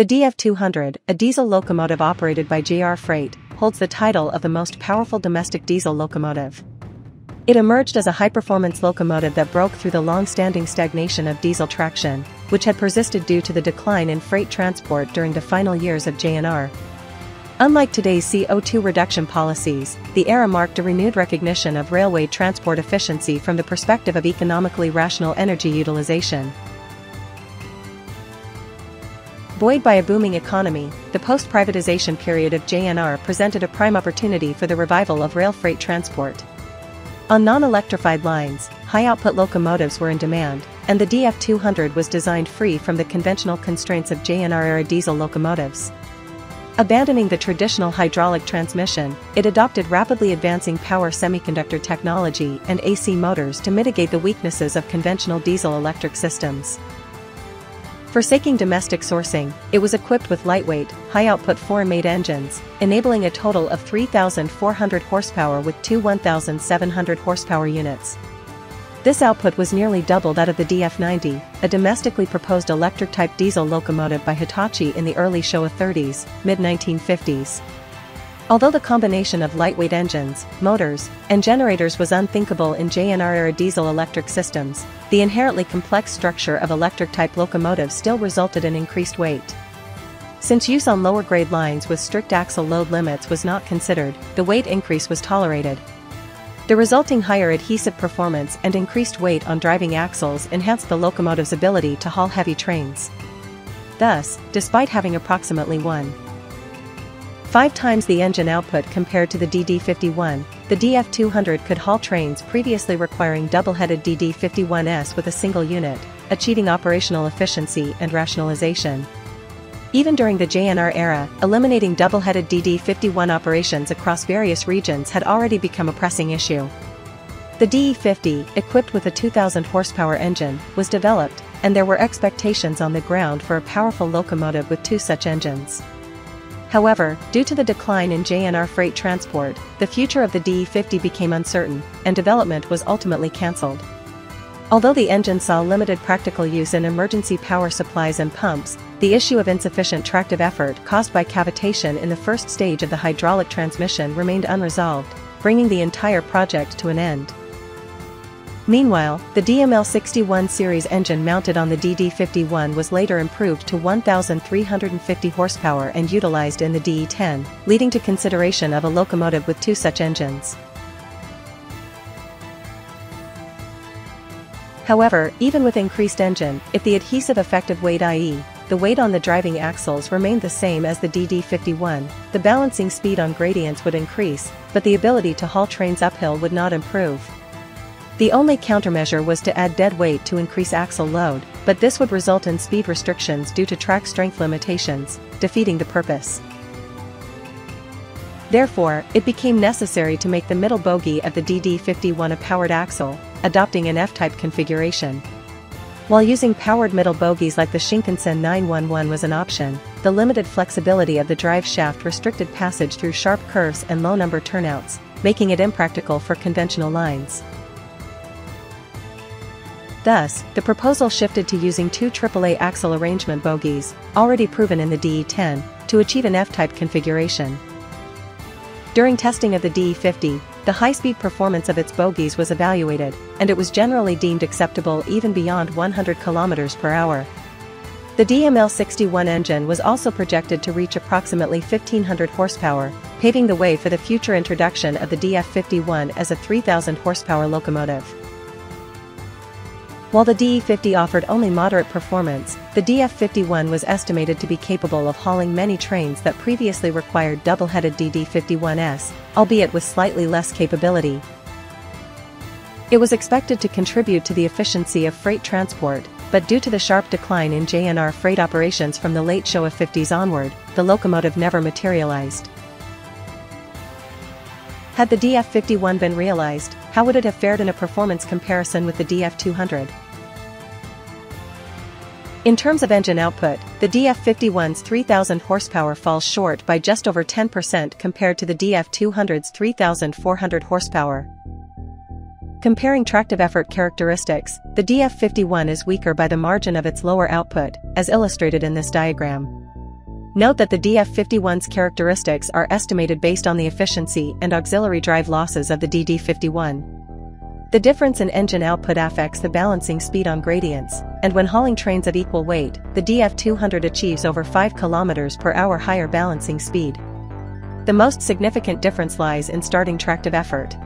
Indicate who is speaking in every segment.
Speaker 1: The DF200, a diesel locomotive operated by JR Freight, holds the title of the most powerful domestic diesel locomotive. It emerged as a high-performance locomotive that broke through the long-standing stagnation of diesel traction, which had persisted due to the decline in freight transport during the final years of JNR. Unlike today's CO2 reduction policies, the era marked a renewed recognition of railway transport efficiency from the perspective of economically rational energy utilization. Buoyed by a booming economy, the post-privatization period of JNR presented a prime opportunity for the revival of rail freight transport. On non-electrified lines, high-output locomotives were in demand, and the DF200 was designed free from the conventional constraints of JNR-era diesel locomotives. Abandoning the traditional hydraulic transmission, it adopted rapidly advancing power semiconductor technology and AC motors to mitigate the weaknesses of conventional diesel-electric systems. Forsaking domestic sourcing, it was equipped with lightweight, high-output foreign-made engines, enabling a total of 3,400 horsepower with two 1,700 horsepower units. This output was nearly double that of the DF90, a domestically proposed electric-type diesel locomotive by Hitachi in the early Showa 30s, mid-1950s. Although the combination of lightweight engines, motors, and generators was unthinkable in JNR-era diesel-electric systems, the inherently complex structure of electric-type locomotives still resulted in increased weight. Since use on lower-grade lines with strict axle load limits was not considered, the weight increase was tolerated. The resulting higher adhesive performance and increased weight on driving axles enhanced the locomotive's ability to haul heavy trains. Thus, despite having approximately 1 Five times the engine output compared to the DD51, the DF200 could haul trains previously requiring double-headed DD51S with a single unit, achieving operational efficiency and rationalization. Even during the JNR era, eliminating double-headed DD51 operations across various regions had already become a pressing issue. The DE50, equipped with a 2,000 horsepower engine, was developed, and there were expectations on the ground for a powerful locomotive with two such engines. However, due to the decline in JNR freight transport, the future of the DE50 became uncertain, and development was ultimately cancelled. Although the engine saw limited practical use in emergency power supplies and pumps, the issue of insufficient tractive effort caused by cavitation in the first stage of the hydraulic transmission remained unresolved, bringing the entire project to an end. Meanwhile, the DML61 series engine mounted on the DD51 was later improved to 1,350 horsepower and utilized in the DE10, leading to consideration of a locomotive with two such engines. However, even with increased engine, if the adhesive effective weight i.e., the weight on the driving axles remained the same as the DD51, the balancing speed on gradients would increase, but the ability to haul trains uphill would not improve. The only countermeasure was to add dead weight to increase axle load, but this would result in speed restrictions due to track strength limitations, defeating the purpose. Therefore, it became necessary to make the middle bogie of the DD51 a powered axle, adopting an F-type configuration. While using powered middle bogies like the Shinkansen 911 was an option, the limited flexibility of the drive shaft restricted passage through sharp curves and low-number turnouts, making it impractical for conventional lines. Thus, the proposal shifted to using two AAA axle arrangement bogies, already proven in the DE10, to achieve an F-type configuration. During testing of the DE50, the high-speed performance of its bogies was evaluated, and it was generally deemed acceptable even beyond 100 km per hour. The DML61 engine was also projected to reach approximately 1500 horsepower, paving the way for the future introduction of the DF51 as a 3000 horsepower locomotive. While the DE50 offered only moderate performance, the DF51 was estimated to be capable of hauling many trains that previously required double-headed DD51S, albeit with slightly less capability. It was expected to contribute to the efficiency of freight transport, but due to the sharp decline in JNR freight operations from the late Showa 50s onward, the locomotive never materialized. Had the DF51 been realized, how would it have fared in a performance comparison with the DF200? In terms of engine output, the DF51's 3000 horsepower falls short by just over 10% compared to the DF200's 3400 horsepower. Comparing tractive effort characteristics, the DF51 is weaker by the margin of its lower output, as illustrated in this diagram. Note that the DF51's characteristics are estimated based on the efficiency and auxiliary drive losses of the DD51. The difference in engine output affects the balancing speed on gradients, and when hauling trains at equal weight, the DF200 achieves over 5 km per hour higher balancing speed. The most significant difference lies in starting tractive effort.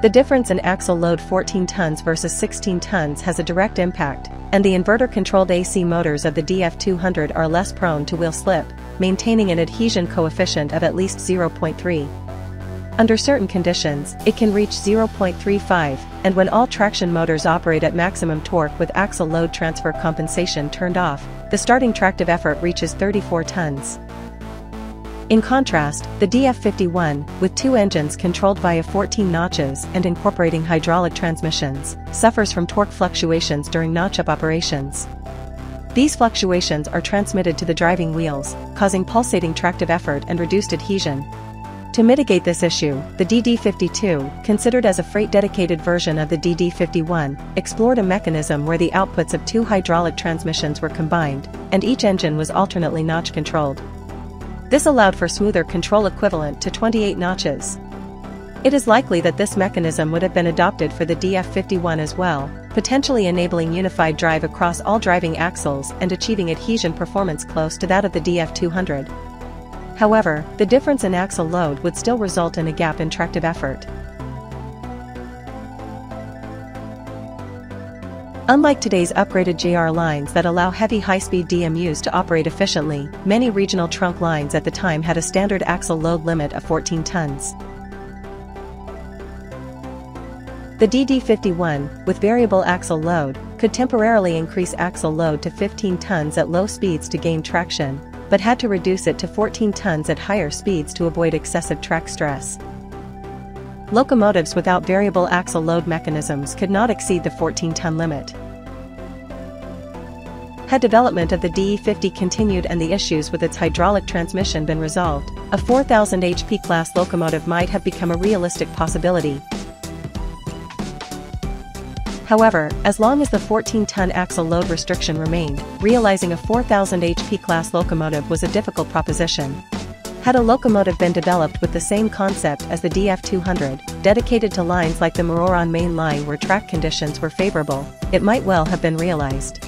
Speaker 1: The difference in axle load 14 tons versus 16 tons has a direct impact, and the inverter-controlled AC motors of the DF200 are less prone to wheel slip, maintaining an adhesion coefficient of at least 0.3. Under certain conditions, it can reach 0.35, and when all traction motors operate at maximum torque with axle load transfer compensation turned off, the starting tractive effort reaches 34 tons. In contrast, the DF51, with two engines controlled via 14 notches and incorporating hydraulic transmissions, suffers from torque fluctuations during notch-up operations. These fluctuations are transmitted to the driving wheels, causing pulsating tractive effort and reduced adhesion. To mitigate this issue, the DD52, considered as a freight-dedicated version of the DD51, explored a mechanism where the outputs of two hydraulic transmissions were combined, and each engine was alternately notch-controlled. This allowed for smoother control equivalent to 28 notches. It is likely that this mechanism would have been adopted for the DF51 as well, potentially enabling unified drive across all driving axles and achieving adhesion performance close to that of the DF200. However, the difference in axle load would still result in a gap in tractive effort. Unlike today's upgraded JR lines that allow heavy high-speed DMUs to operate efficiently, many regional trunk lines at the time had a standard axle load limit of 14 tons. The DD51, with variable axle load, could temporarily increase axle load to 15 tons at low speeds to gain traction, but had to reduce it to 14 tons at higher speeds to avoid excessive track stress. Locomotives without variable axle load mechanisms could not exceed the 14-ton limit. Had development of the DE50 continued and the issues with its hydraulic transmission been resolved, a 4000 HP class locomotive might have become a realistic possibility. However, as long as the 14-ton axle load restriction remained, realizing a 4000 HP class locomotive was a difficult proposition. Had a locomotive been developed with the same concept as the DF200, dedicated to lines like the Muroran main line where track conditions were favorable, it might well have been realized.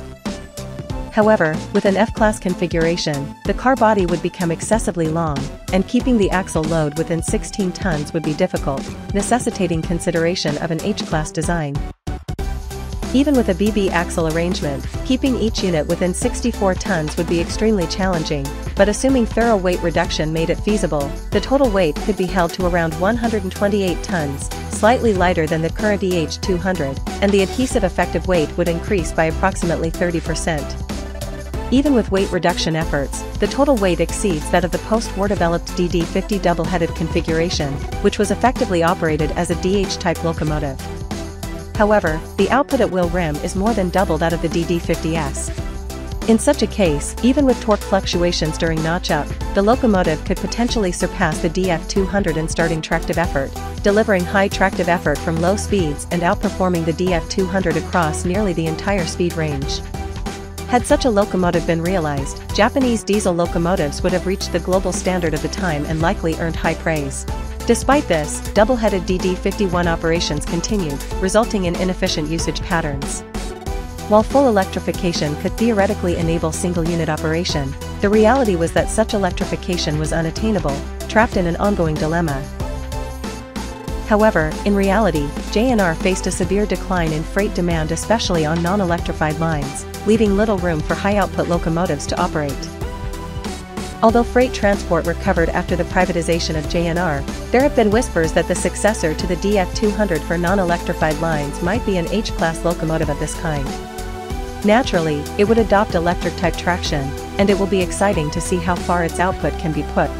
Speaker 1: However, with an F-class configuration, the car body would become excessively long, and keeping the axle load within 16 tons would be difficult, necessitating consideration of an H-class design. Even with a BB axle arrangement, keeping each unit within 64 tons would be extremely challenging, but assuming thorough weight reduction made it feasible, the total weight could be held to around 128 tons, slightly lighter than the current EH200, and the adhesive effective weight would increase by approximately 30%. Even with weight reduction efforts, the total weight exceeds that of the post-war developed DD50 double-headed configuration, which was effectively operated as a DH-type locomotive. However, the output at wheel rim is more than double that of the DD50S. In such a case, even with torque fluctuations during notch-up, the locomotive could potentially surpass the DF200 in starting tractive effort, delivering high tractive effort from low speeds and outperforming the DF200 across nearly the entire speed range. Had such a locomotive been realized, Japanese diesel locomotives would have reached the global standard of the time and likely earned high praise. Despite this, double-headed DD51 operations continued, resulting in inefficient usage patterns. While full electrification could theoretically enable single-unit operation, the reality was that such electrification was unattainable, trapped in an ongoing dilemma. However, in reality, JNR faced a severe decline in freight demand especially on non-electrified lines, leaving little room for high-output locomotives to operate. Although freight transport recovered after the privatization of JNR, there have been whispers that the successor to the DF200 for non-electrified lines might be an H-class locomotive of this kind. Naturally, it would adopt electric-type traction, and it will be exciting to see how far its output can be put